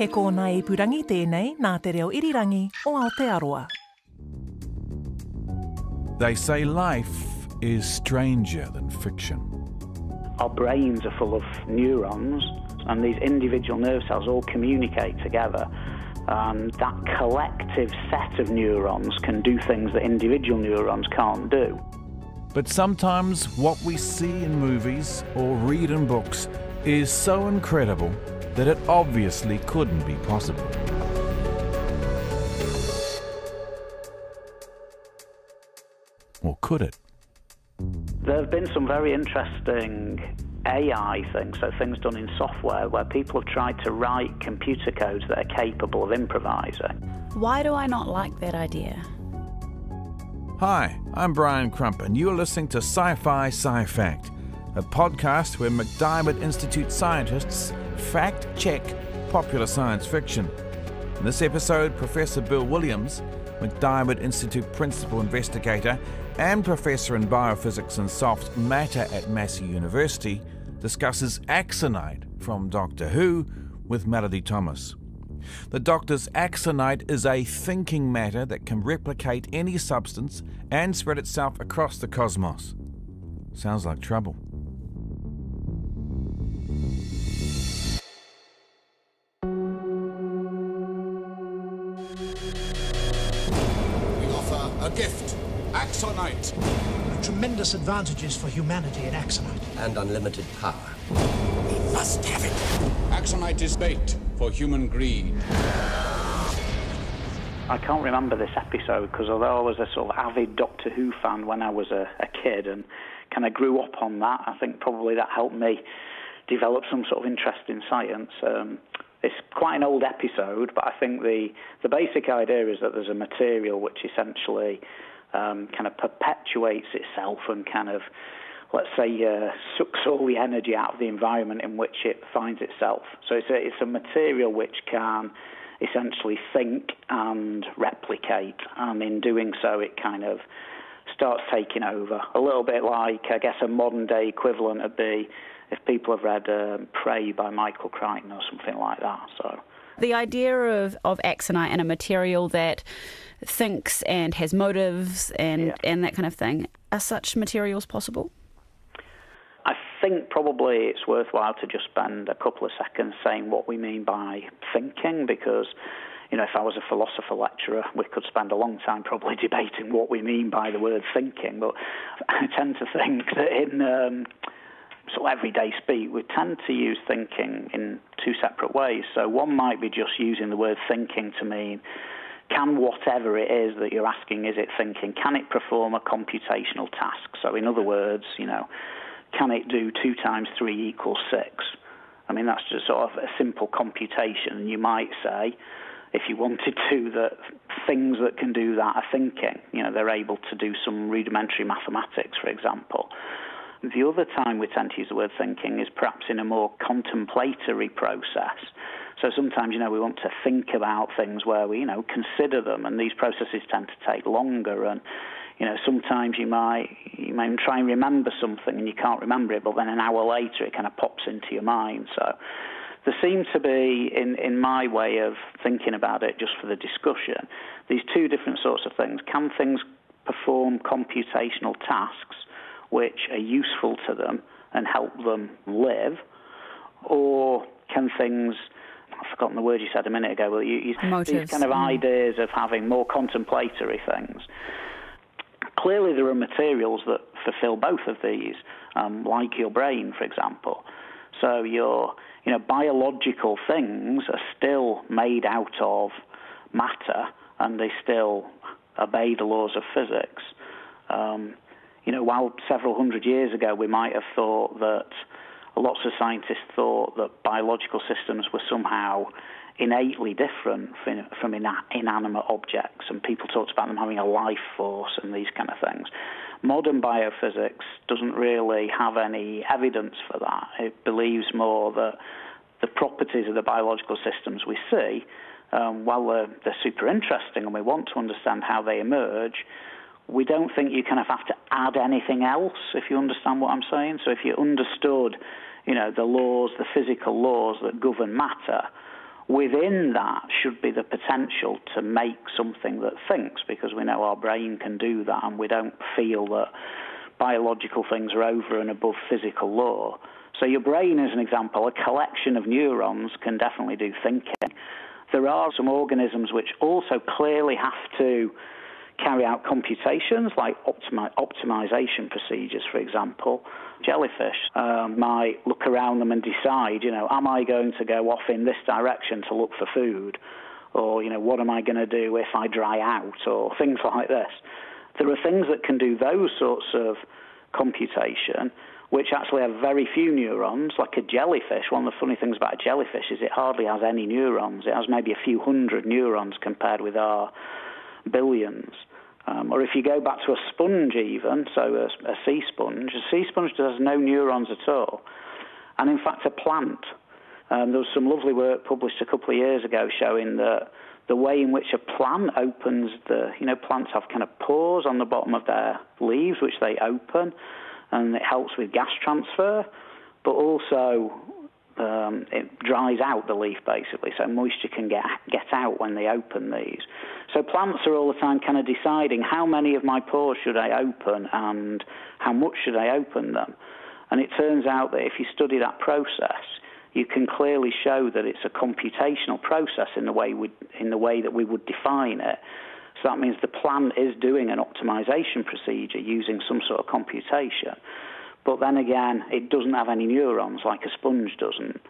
He kōna i purangi tēnei nā te reo irirangi o Aotearoa. They say life is stranger than fiction. Our brains are full of neurons, and these individual nerve cells all communicate together. And that collective set of neurons can do things that individual neurons can't do. But sometimes what we see in movies or read in books is so incredible that it obviously couldn't be possible. Or could it? There have been some very interesting AI things, so things done in software, where people have tried to write computer codes that are capable of improvising. Why do I not like that idea? Hi, I'm Brian Crump, and you're listening to Sci Fi Sci Fact, a podcast where MacDiarmid Institute scientists fact check popular science fiction. In this episode, Professor Bill Williams, MacDiarmid Institute principal investigator and professor in biophysics and soft matter at Massey University, discusses axonite from Doctor Who with Melody Thomas. The Doctor's axonite is a thinking matter that can replicate any substance and spread itself across the cosmos. Sounds like trouble. We offer a gift. Axonite. Tremendous advantages for humanity in Axonite. and unlimited power. We must have it. Axonite is bait for human greed. I can't remember this episode because although I was a sort of avid Doctor Who fan when I was a, a kid and kind of grew up on that, I think probably that helped me develop some sort of interest in science. Um, it's quite an old episode, but I think the, the basic idea is that there's a material which essentially um, kind of perpetuates itself and kind of, let's say, uh, sucks all the energy out of the environment in which it finds itself. So it's a, it's a material which can essentially think and replicate, and in doing so, it kind of starts taking over. A little bit like, I guess, a modern day equivalent would be if people have read um, Prey by Michael Crichton or something like that. So. The idea of, of axonite and a material that thinks and has motives and, Yeah. and that kind of thing, are such materials possible? I think probably it's worthwhile to just spend a couple of seconds saying what we mean by thinking because, you know, if I was a philosopher lecturer, we could spend a long time probably debating what we mean by the word thinking. But I tend to think that in um, sort of everyday speak, we tend to use thinking in two separate ways. So one might be just using the word thinking to mean can whatever it is that you're asking, is it thinking, can it perform a computational task? So in other words, you know, can it do two times three equals six? I mean, that's just sort of a simple computation. And you might say, if you wanted to, that things that can do that are thinking. You know, they're able to do some rudimentary mathematics, for example. The other time we tend to use the word thinking is perhaps in a more contemplatory process. So sometimes, you know, we want to think about things where we, you know, consider them, and these processes tend to take longer. And you know, sometimes you might you might try and remember something and you can't remember it, but then an hour later it kind of pops into your mind. So there seem to be, in in my way of thinking about it, just for the discussion, these two different sorts of things. Can things perform computational tasks which are useful to them and help them live, or can things I've forgotten the word you said a minute ago. Well, you, you, these kind of ideas of having more contemplatory things. Clearly, there are materials that fulfil both of these, um, like your brain, for example. So your, you know, biological things are still made out of matter, and they still obey the laws of physics. Um, you know, while several hundred years ago we might have thought that lots of scientists thought that biological systems were somehow innately different from, from ina- inanimate objects, and people talked about them having a life force and these kind of things. Modern biophysics doesn't really have any evidence for that. It believes more that the properties of the biological systems we see, um, while they're, they're super interesting and we want to understand how they emerge, we don't think you kind of have to add anything else, if you understand what I'm saying. So if you understood, you know, the laws, the physical laws that govern matter, within that should be the potential to make something that thinks, because we know our brain can do that, and we don't feel that biological things are over and above physical law. So your brain, as an example, a collection of neurons can definitely do thinking. There are some organisms which also clearly have to carry out computations like optimi- optimization procedures, for example. Jellyfish um, might look around them and decide, you know, am I going to go off in this direction to look for food? Or, you know, what am I going to do if I dry out? Or things like this. There are things that can do those sorts of computation which actually have very few neurons, like a jellyfish. One of the funny things about a jellyfish is it hardly has any neurons. It has maybe a few hundred neurons compared with our billions. Um, or if you go back to a sponge, even, so a, a sea sponge, a sea sponge has no neurons at all. And in fact, a plant. Um, there was some lovely work published a couple of years ago showing that the way in which a plant opens the, you know, plants have kind of pores on the bottom of their leaves, which they open, and it helps with gas transfer, but also um, it dries out the leaf basically, so moisture can get get out when they open these. So plants are all the time kind of deciding how many of my pores should I open and how much should I open them. And it turns out that if you study that process, you can clearly show that it's a computational process in the way we, in the way that we would define it. So that means the plant is doing an optimization procedure using some sort of computation. But then again, it doesn't have any neurons like a sponge doesn't.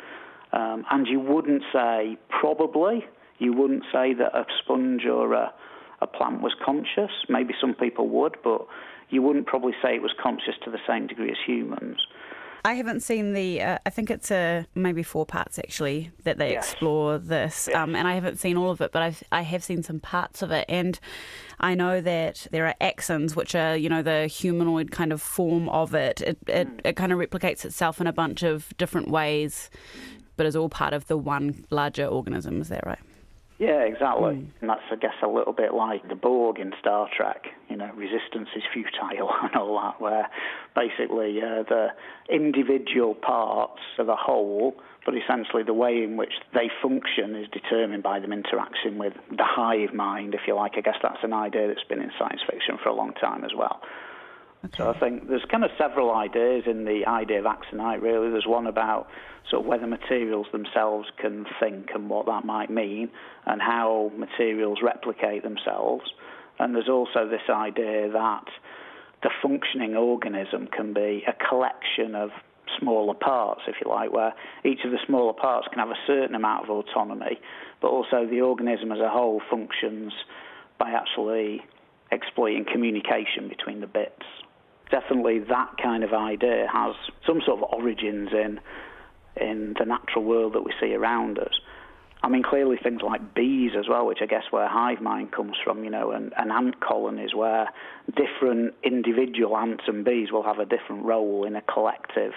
Um, and you wouldn't say, probably, you wouldn't say that a sponge or a, a plant was conscious. Maybe some people would, but you wouldn't probably say it was conscious to the same degree as humans. I haven't seen the. Uh, I think it's a maybe four parts actually that they yes. explore this, yes. um, and I haven't seen all of it, but I've I have seen some parts of it, and I know that there are axons, which are you know the humanoid kind of form of it. It it, mm. it kind of replicates itself in a bunch of different ways, but is all part of the one larger organism. Is that right? Yeah, exactly. Mm. And that's, I guess, a little bit like the Borg in Star Trek. You know, resistance is futile and all that, where basically uh, the individual parts of a whole, but essentially the way in which they function is determined by them interacting with the hive mind, if you like. I guess that's an idea that's been in science fiction for a long time as well. Okay. So I think there's kind of several ideas in the idea of axonite, really. There's one about sort of whether materials themselves can think and what that might mean, and how materials replicate themselves. And there's also this idea that the functioning organism can be a collection of smaller parts, if you like, where each of the smaller parts can have a certain amount of autonomy, but also the organism as a whole functions by actually exploiting communication between the bits definitely that kind of idea has some sort of origins in in the natural world that we see around us. I mean, clearly things like bees as well, which I guess where hive mind comes from, you know, and, and ant colonies where different individual ants and bees will have a different role in a collective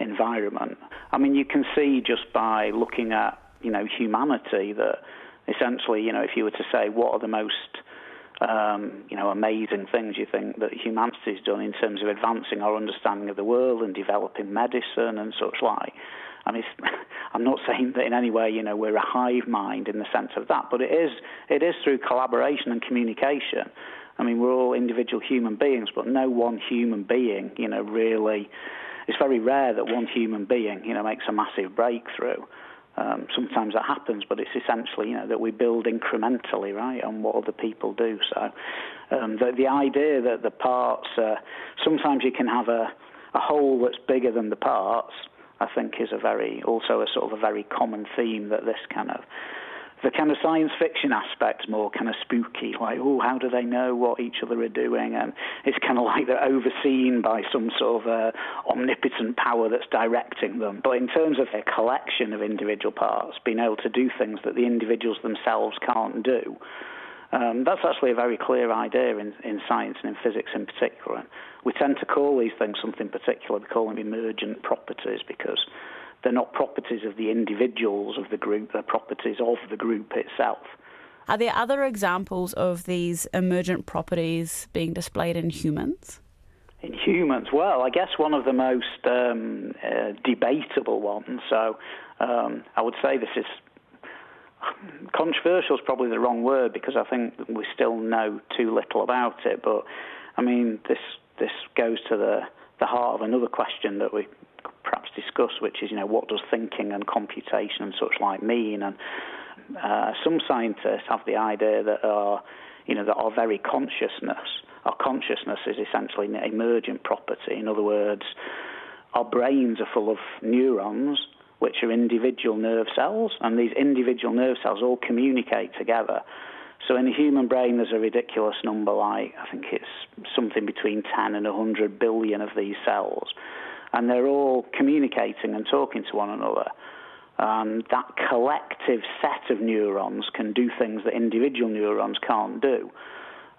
environment. I mean, you can see just by looking at, you know, humanity that essentially, you know, if you were to say what are the most um, you know, amazing things you think that humanity's done in terms of advancing our understanding of the world and developing medicine and such like. I mean, I'm not saying that in any way, you know, we're a hive mind in the sense of that, but it is it is through collaboration and communication. I mean, we're all individual human beings, but no one human being, you know, really. It's very rare that one human being, you know, makes a massive breakthrough. Um, sometimes that happens, but it's essentially you know that we build incrementally, right, on what other people do. So um, the the idea that the parts uh, sometimes you can have a a whole that's bigger than the parts, I think is a very also a sort of a very common theme that this kind of the kind of science fiction aspect's more kind of spooky, like, oh, how do they know what each other are doing? And it's kind of like they're overseen by some sort of uh, omnipotent power that's directing them. But in terms of a collection of individual parts, being able to do things that the individuals themselves can't do, um, that's actually a very clear idea in, in science and in physics in particular. We tend to call these things something particular. We call them emergent properties because they're not properties of the individuals of the group, they're properties of the group itself. Are there other examples of these emergent properties being displayed in humans? In humans, well, I guess one of the most um, uh, debatable ones. So um, I would say this is controversial is probably the wrong word because I think we still know too little about it. But I mean, this this goes to the the heart of another question that we perhaps discuss, which is, you know, what does thinking and computation and such like mean? And uh, some scientists have the idea that our, you know, that our very consciousness, our consciousness is essentially an emergent property. In other words, our brains are full of neurons, which are individual nerve cells, and these individual nerve cells all communicate together. So in the human brain, there's a ridiculous number, like I think it's something between 10 and 100 billion of these cells, and they're all communicating and talking to one another. And that collective set of neurons can do things that individual neurons can't do.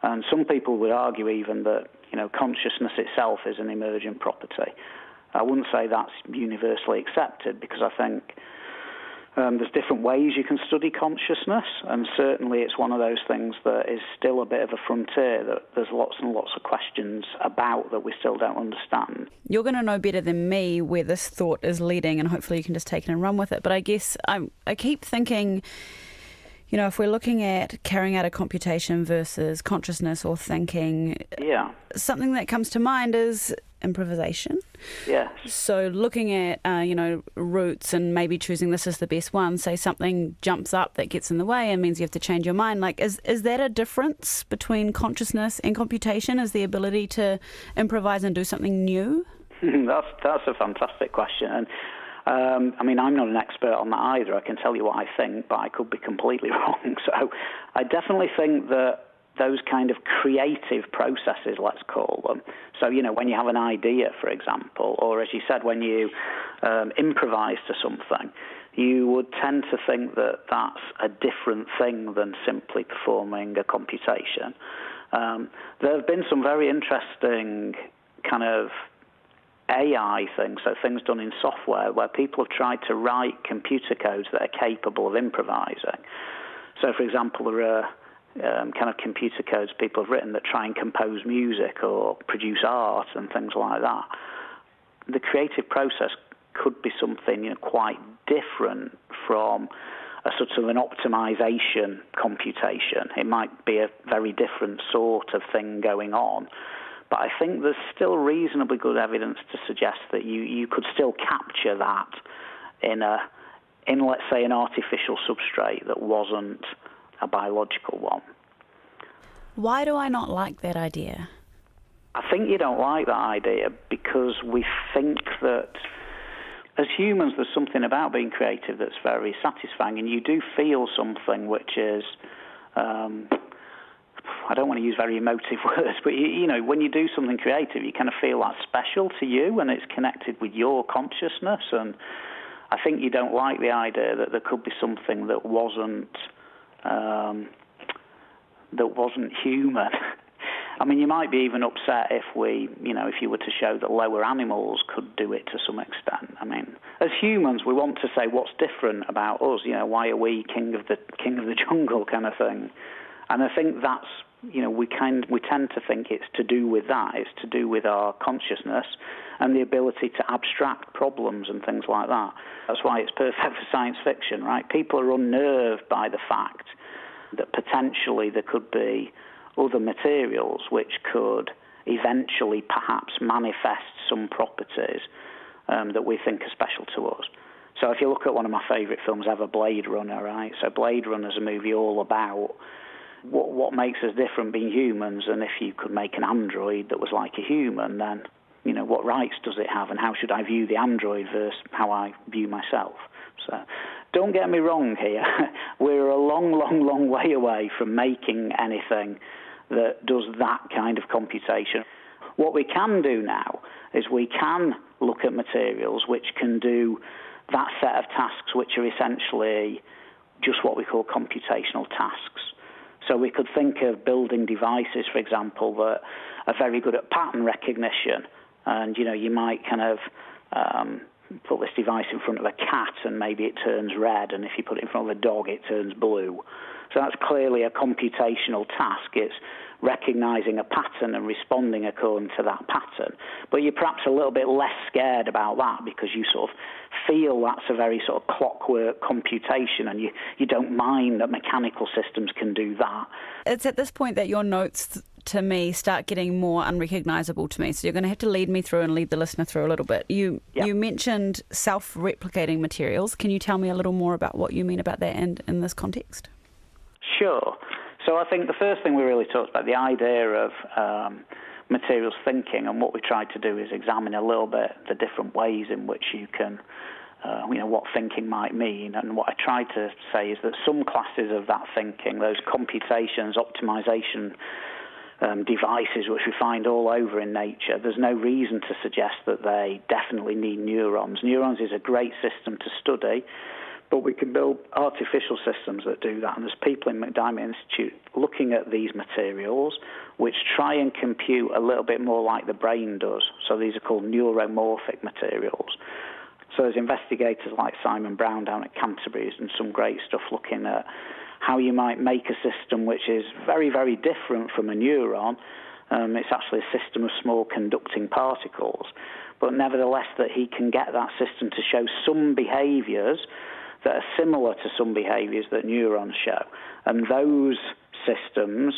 And some people would argue even that you know consciousness itself is an emergent property. I wouldn't say that's universally accepted because I think um, there's different ways you can study consciousness, and certainly it's one of those things that is still a bit of a frontier that there's lots and lots of questions about that we still don't understand. You're going to know better than me where this thought is leading, and hopefully you can just take it and run with it. But I guess I, I keep thinking you know, if we're looking at carrying out a computation versus consciousness or thinking, yeah, something that comes to mind is improvisation. Yeah. So looking at uh, you know routes and maybe choosing this as the best one. Say something jumps up that gets in the way and means you have to change your mind. Like, is is that a difference between consciousness and computation? Is the ability to improvise and do something new? that's that's a fantastic question. And um, I mean, I'm not an expert on that either. I can tell you what I think, but I could be completely wrong. So I definitely think that those kind of creative processes, let's call them. So, you know, when you have an idea, for example, or as you said, when you um, improvise to something, you would tend to think that that's a different thing than simply performing a computation. Um, there have been some very interesting kind of AI things, so things done in software, where people have tried to write computer codes that are capable of improvising. So, for example, there are um, kind of computer codes people have written that try and compose music or produce art and things like that. The creative process could be something you know, quite different from a sort of an optimization computation. It might be a very different sort of thing going on. But I think there's still reasonably good evidence to suggest that you, you could still capture that in a in let's say an artificial substrate that wasn't a biological one. Why do I not like that idea? I think you don't like that idea because we think that as humans, there's something about being creative that's very satisfying, and you do feel something which is. Um, I don't want to use very emotive words, but you, you, know, when you do something creative, you kind of feel that's special to you, and it's connected with your consciousness. And I think you don't like the idea that there could be something that wasn't um, that wasn't human. I mean, you might be even upset if we, you know, if you were to show that lower animals could do it to some extent. I mean, as humans, we want to say what's different about us. You know, why are we king of the king of the jungle kind of thing? And I think that's, you know, we kind we tend to think it's to do with that. It's to do with our consciousness and the ability to abstract problems and things like that. That's why it's perfect for science fiction, right? People are unnerved by the fact that potentially there could be other materials which could eventually perhaps manifest some properties um, that we think are special to us. So if you look at one of my favourite films ever, Blade Runner, right? So Blade Runner is a movie all about what what makes us different being humans, and if you could make an android that was like a human, then you know what rights does it have, and how should I view the android versus how I view myself? So don't get me wrong here. We're a long, long, long way away from making anything that does that kind of computation. What we can do now is we can look at materials which can do that set of tasks which are essentially just what we call computational tasks. So we could think of building devices, for example, that are very good at pattern recognition, and you know you might kind of um, put this device in front of a cat and maybe it turns red, and if you put it in front of a dog, it turns blue. So that's clearly a computational task. It's recognizing a pattern and responding according to that pattern. But you're perhaps a little bit less scared about that because you sort of feel that's a very sort of clockwork computation and you, you don't mind that mechanical systems can do that. It's at this point that your notes to me start getting more unrecognizable to me. So you're going to have to lead me through and lead the listener through a little bit. You yep. you mentioned self-replicating materials. Can you tell me a little more about what you mean about that and in this context? Sure. So I think the first thing we really talked about the idea of um, materials thinking, and what we tried to do is examine a little bit the different ways in which you can. Uh, you know what thinking might mean, and what I tried to say is that some classes of that thinking, those computations, optimization um, devices which we find all over in nature, there's no reason to suggest that they definitely need neurons. Neurons is a great system to study but we can build artificial systems that do that. And there's people in MacDiarmid Institute looking at these materials which try and compute a little bit more like the brain does. So these are called neuromorphic materials. So there's investigators like Simon Brown down at Canterbury and some great stuff looking at how you might make a system which is very, very different from a neuron. Um, it's actually a system of small conducting particles. But nevertheless, that he can get that system to show some behaviors that are similar to some behaviors that neurons show. And those systems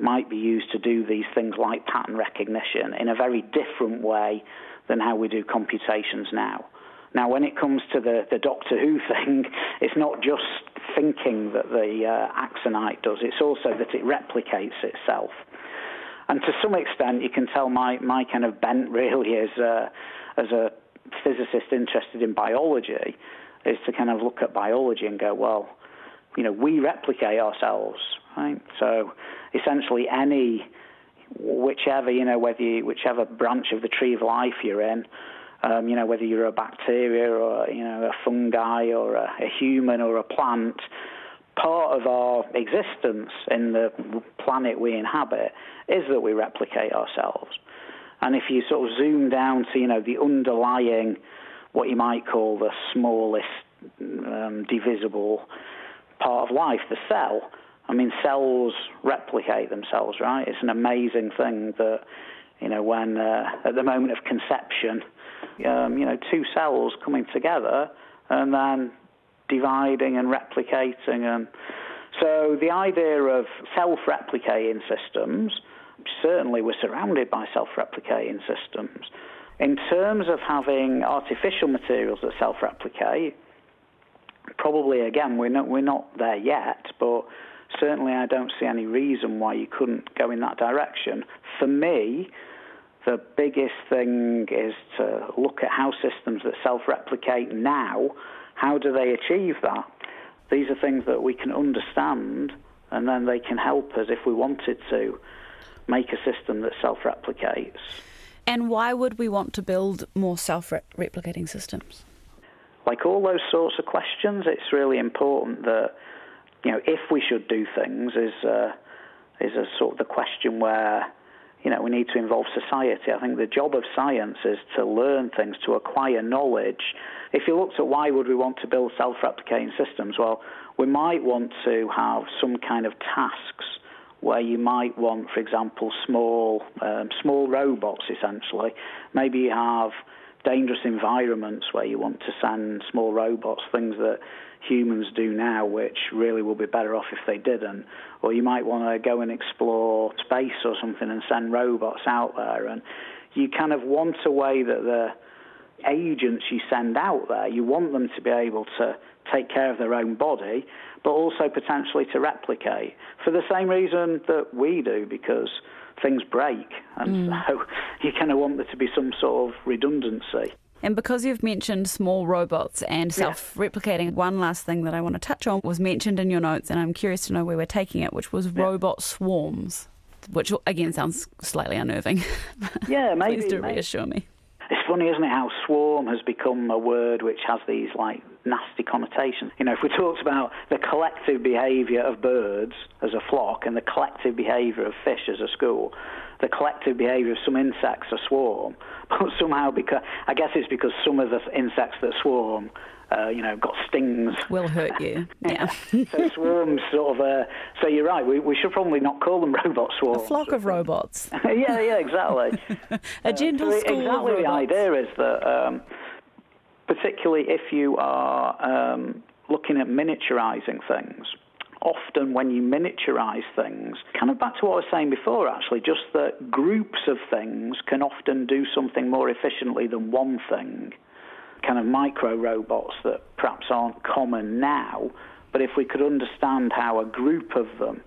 might be used to do these things like pattern recognition in a very different way than how we do computations now. Now, when it comes to the, the Doctor Who thing, it's not just thinking that the uh, axonite does, it's also that it replicates itself. And to some extent, you can tell my, my kind of bent really is uh, as a physicist interested in biology is to kind of look at biology and go, well, you know, we replicate ourselves, right? So essentially, any whichever you know whether you, whichever branch of the tree of life you're in, um, you know whether you're a bacteria or you know a fungi or a, a human or a plant, part of our existence in the planet we inhabit is that we replicate ourselves. And if you sort of zoom down to you know the underlying what you might call the smallest um, divisible part of life, the cell. I mean, cells replicate themselves, right? It's an amazing thing that, you know, when uh, at the moment of conception, um, you know, two cells coming together and then dividing and replicating. And so the idea of self-replicating systems, certainly we're surrounded by self-replicating systems. In terms of having artificial materials that self replicate, probably again, we're not, we're not there yet, but certainly I don't see any reason why you couldn't go in that direction. For me, the biggest thing is to look at how systems that self replicate now, how do they achieve that? These are things that we can understand, and then they can help us if we wanted to make a system that self replicates. And why would we want to build more self replicating systems? Like all those sorts of questions, it's really important that, you know, if we should do things, is, uh, is a sort of the question where, you know, we need to involve society. I think the job of science is to learn things, to acquire knowledge. If you looked at why would we want to build self-replicating systems, well, we might want to have some kind of tasks where you might want, for example, small um, small robots. Essentially, maybe you have dangerous environments where you want to send small robots, things that humans do now, which really will be better off if they didn't. Or you might want to go and explore space or something and send robots out there. And you kind of want a way that the agents you send out there, you want them to be able to take care of their own body, but also potentially to replicate for the same reason that we do, because things break. And mm. so you kind of want there to be some sort of redundancy. And because you've mentioned small robots and self replicating, yeah. one last thing that I want to touch on was mentioned in your notes, and I'm curious to know where we're taking it, which was yeah. robot swarms, which again sounds slightly unnerving. Yeah, maybe. Please do maybe. reassure me. It's funny, isn't it, how swarm has become a word which has these like nasty connotation. You know, if we talked about the collective behaviour of birds as a flock and the collective behaviour of fish as a school, the collective behaviour of some insects a swarm, but somehow because I guess it's because some of the insects that swarm uh, you know, got stings. Will hurt you. Yeah. so swarms sort of. Uh, so you're right. We, we should probably not call them robot swarms. A flock of robots. yeah, yeah, exactly. a gentle uh, so school Exactly. the idea is that, um, particularly if you are um, looking at miniaturizing things. Often, when you miniaturize things, kind of back to what I was saying before, actually, just that groups of things can often do something more efficiently than one thing kind of micro robots that perhaps aren't common now, but if we could understand how a group of them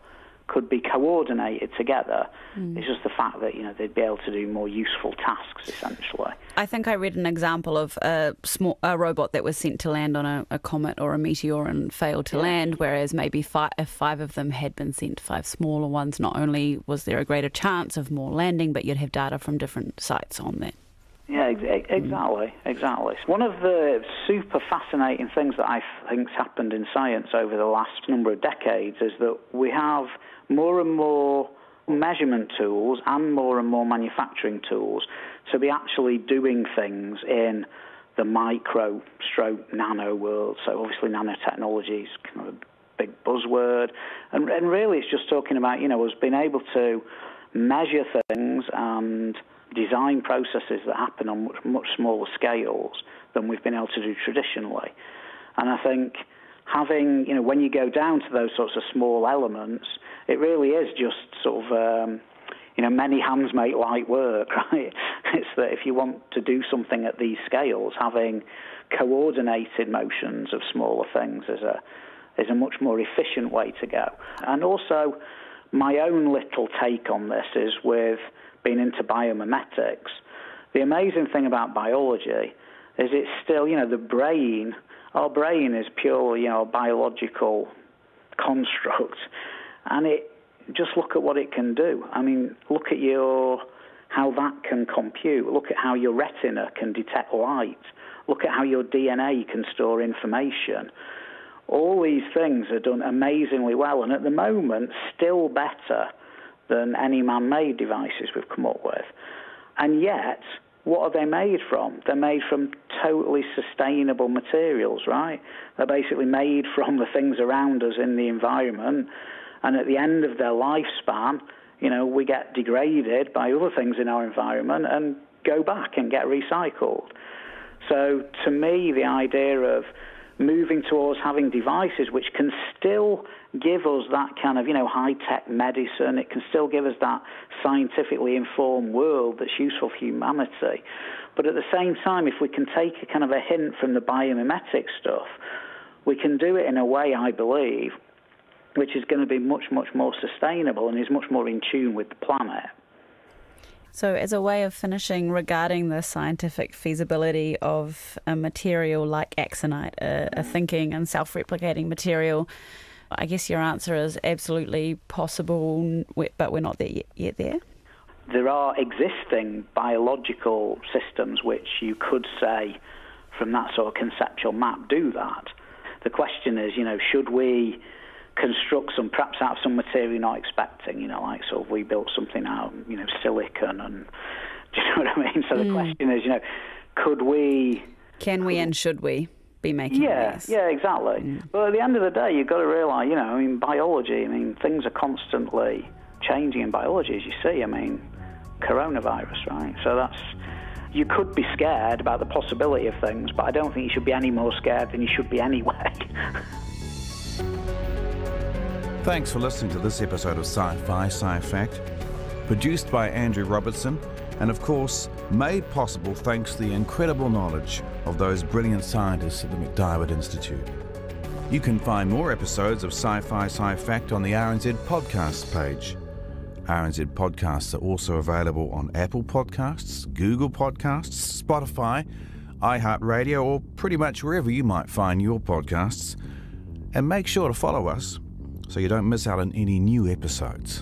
could be coordinated together. Mm. It's just the fact that you know they'd be able to do more useful tasks essentially. I think I read an example of a small a robot that was sent to land on a, a comet or a meteor and failed to yeah. land, whereas maybe five, if five of them had been sent, five smaller ones, not only was there a greater chance of more landing, but you'd have data from different sites on that. Yeah, hmm. exactly, exactly. One of the super fascinating things that I think's happened in science over the last number of decades is that we have more and more measurement tools and more and more manufacturing tools to be actually doing things in the micro stroke nano world. So obviously nanotechnology is kind of a big buzzword. And, and really it's just talking about, you know, us being able to measure things and design processes that happen on much, much smaller scales than we've been able to do traditionally. And I think having, you know, when you go down to those sorts of small elements, it really is just sort of, um, you know, many hands make light work, right? It's that if you want to do something at these scales, having coordinated motions of smaller things is a is a much more efficient way to go. And also, my own little take on this is with been into biomimetics. The amazing thing about biology is it's still, you know, the brain, our brain is purely, you know, a biological construct. And it, just look at what it can do. I mean, look at your, how that can compute. Look at how your retina can detect light. Look at how your DNA can store information. All these things are done amazingly well, and at the moment, still better than any man made devices we've come up with. And yet, what are they made from? They're made from totally sustainable materials, right? They're basically made from the things around us in the environment. And at the end of their lifespan, you know, we get degraded by other things in our environment and go back and get recycled. So to me, the idea of moving towards having devices which can still give us that kind of, you know, high tech medicine. It can still give us that scientifically informed world that's useful for humanity. But at the same time, if we can take a kind of a hint from the biomimetic stuff, we can do it in a way, I believe, which is going to be much, much more sustainable and is much more in tune with the planet. So, as a way of finishing regarding the scientific feasibility of a material like axonite, a, a mm-hmm. thinking and self replicating material, I guess your answer is absolutely possible, but we're not there yet, yet there. There are existing biological systems which you could say, from that sort of conceptual map, do that. The question is, you know, should we construct some, perhaps out of some material you're not expecting, you know, like sort of we built something out, you know, silicon and, do you know what I mean? So the mm. question is, you know, could we... Can we and should we? be making yeah, these. Yeah, exactly. Mm. But at the end of the day, you've got to realise, you know, I mean, biology, I mean, things are constantly changing in biology, as you see. I mean, coronavirus, right? So that's, you could be scared about the possibility of things, but I don't think you should be any more scared than you should be anyway. Thanks for listening to this episode of Sci Fi Sci Fact, produced by Andrew Robertson, and of course, made possible thanks to the incredible knowledge of those brilliant scientists at the MacDiarmid Institute. You can find more episodes of Sci Fi Sci Fact on the RNZ podcast page. RNZ podcasts are also available on Apple Podcasts, Google Podcasts, Spotify, iHeartRadio, or pretty much wherever you might find your podcasts. And make sure to follow us so you don't miss out on any new episodes.